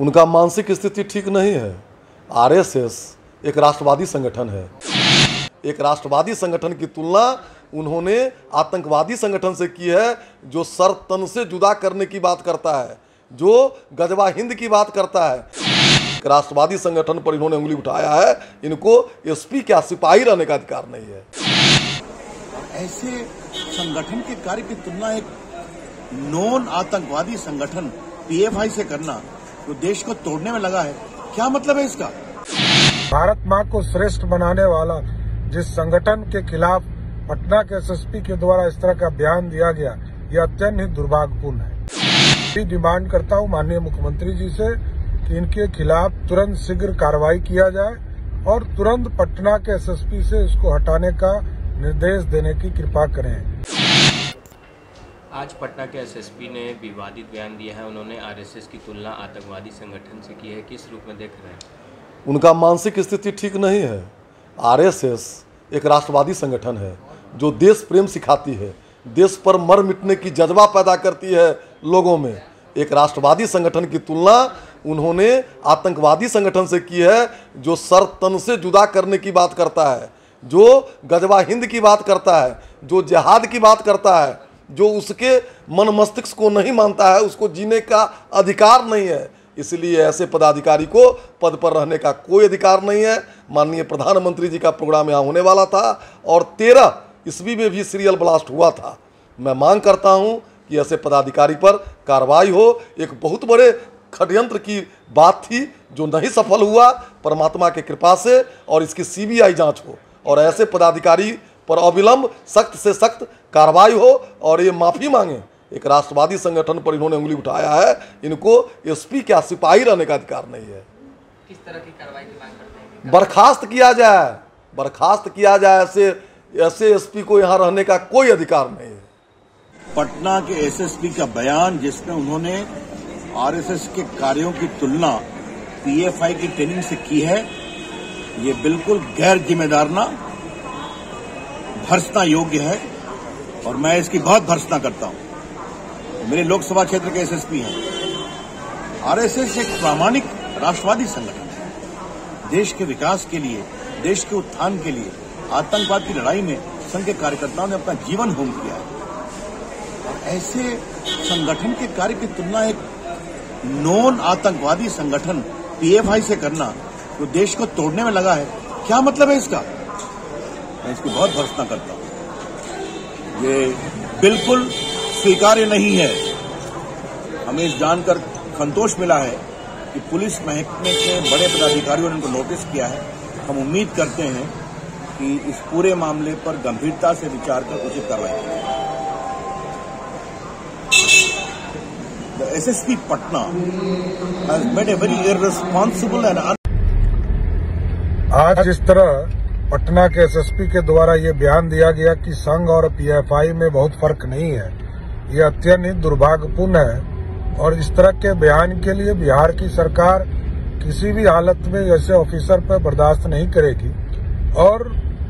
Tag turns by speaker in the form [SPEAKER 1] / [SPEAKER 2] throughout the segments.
[SPEAKER 1] उनका मानसिक स्थिति ठीक नहीं है। आरएसएस एक राष्ट्रवादी संगठन है। एक राष्ट्रवादी संगठन की तुलना उन्होंने आतंकवादी संगठन से की है, जो सर तन से जुदा करने की बात करता है, जो गजवा हिंद की बात करता है। राष्ट्रवादी संगठन पर इन्होंने उंगली उठाया है, इनको एसपी क्या सिपाही रहने का अधिकार नहीं है।
[SPEAKER 2] ऐसे संगठन के कार्य की तुलना एक नॉन आतंकवादी संगठन पीएफआई से करना जो देश को तोड़ने में लगा है, क्या मतलब है इसका?
[SPEAKER 3] भारत माँ को श्रेष्ठ बनाने वाला जिस संगठन के खिलाफ पटना के एसएसपी के द्वारा इस तरह का बयान दिया गया, यह अत्यंत ही दुर्भाग्यपूर्ण है। डिमांड करता हूँ माननीय मुख्यमंत्री जी से कि इनके खिलाफ तुरंत शीघ्र कार्रवाई किया जाए और तुरंत पटना के एसएसपी से इसको हटाने का निर्देश देने की कृपा करें।
[SPEAKER 4] आज पटना के एसएसपी ने विवादित बयान दिया है। उन्होंने आरएसएस की तुलना आतंकवादी संगठन से की है। किस रूप में देख रहे हैं?
[SPEAKER 1] उनका मानसिक स्थिति ठीक नहीं है। आरएसएस एक राष्ट्रवादी संगठन है, जो देश प्रेम सिखाती है। देश पर मर मिटने की जज्बा पैदा करती है लोगों में। एक राष्ट्रवादी संगठन की तुलना उन्होंने आतंकवादी संगठन से की है, जो सर तन से जुदा करने की बात करता है, जो गजवा हिंद की बात करता है, जो जिहाद की बात करता है। जो उसके मन मस्तिष्क को नहीं मानता है, उसको जीने का अधिकार नहीं है। इसलिए ऐसे पदाधिकारी को पद पर रहने का कोई अधिकार नहीं है। माननीय प्रधानमंत्री जी का प्रोग्राम यहाँ होने वाला था और तेरह ईस्वी में भी सीरियल ब्लास्ट हुआ था। मैं मांग करता हूँ कि ऐसे पदाधिकारी पर कार्रवाई हो। एक बहुत बड़े षडयंत्र की बात थी जो नहीं सफल हुआ। परमात्मा के कृपा से और इसकी सीबीआई जाँच हो। और ऐसे पदाधिकारी पर अविलंब सख्त से सख्त कार्रवाई हो और ये माफ़ी मांगे। एक राष्ट्रवादी संगठन पर इन्होंने उंगली उठाया है। इनको एसपी क्या सिपाही रहने का अधिकार नहीं है?
[SPEAKER 5] किस तरह की कार्रवाई की मांग करते हैं?
[SPEAKER 1] बर्खास्त किया जाए। बर्खास्त किया जाए ऐसे ऐसे एसपी को यहाँ रहने का कोई अधिकार नहीं है।
[SPEAKER 2] पटना के एसएसपी का बयान जिसमें उन्होंने आरएसएस के कार्यों की तुलना पीएफआई की ट्रेनिंग से की है ये बिल्कुल गैर जिम्मेदारना भर्सना योग्य है और मैं इसकी बहुत भर्सना करता हूँ। मेरे लोकसभा क्षेत्र के एसएसपी हैं। आरएसएस एक प्रामाणिक राष्ट्रवादी संगठन है। देश के विकास के लिए, देश के उत्थान के लिए, आतंकवाद की लड़ाई में संघ के कार्यकर्ताओं ने अपना जीवन होम किया है। ऐसे संगठन के कार्य की तुलना एक नॉन आतंकवादी संगठन पीएफआई से करना जो देश को तोड़ने में लगा है, क्या मतलब है इसका? मैं इसकी बहुत भर्सना करता हूँ। ये बिल्कुल स्वीकार्य नहीं है। हमें इस जानकर संतोष मिला है कि पुलिस महकमे के बड़े पदाधिकारियों ने उनको नोटिस किया है। हम उम्मीद करते हैं कि इस पूरे मामले पर गंभीरता से विचार कर उचित कार्रवाई The SSP Patna has made a very irresponsible and un-
[SPEAKER 3] आज जिस तरह पटना के एसएसपी के द्वारा ये बयान दिया गया कि संघ और पीएफआई में बहुत फ़र्क नहीं है। ये अत्यंत दुर्भाग्यपूर्ण है और इस तरह के बयान के लिए बिहार की सरकार किसी भी हालत में ऐसे ऑफिसर पर बर्दाश्त नहीं करेगी। और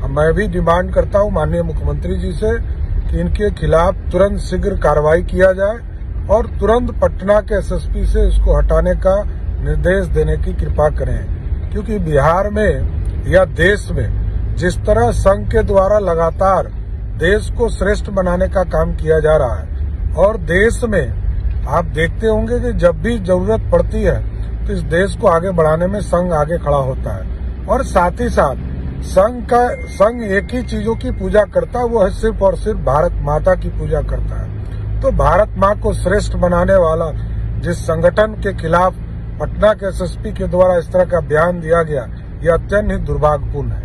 [SPEAKER 3] मैं भी डिमांड करता हूँ माननीय मुख्यमंत्री जी से कि इनके खिलाफ तुरंत शीघ्र कार्रवाई किया जाए और तुरंत पटना के एसएसपी से इसको हटाने का निर्देश देने की कृपा करें। क्योंकि बिहार में या देश में जिस तरह संघ के द्वारा लगातार देश को श्रेष्ठ बनाने का काम किया जा रहा है, और देश में आप देखते होंगे कि जब भी ज़रूरत पड़ती है तो इस देश को आगे बढ़ाने में संघ आगे खड़ा होता है। और साथ ही साथ, संघ का, संघ एक ही चीज़ों की पूजा करता है वो है सिर्फ़ और सिर्फ़ भारत माता की पूजा करता है। तो भारत माँ को श्रेष्ठ बनाने वाला, जिस संगठन के खिलाफ पटना के एसएसपी के द्वारा इस तरह का बयान दिया गया, यह अत्यंत ही दुर्भाग्यपूर्ण है।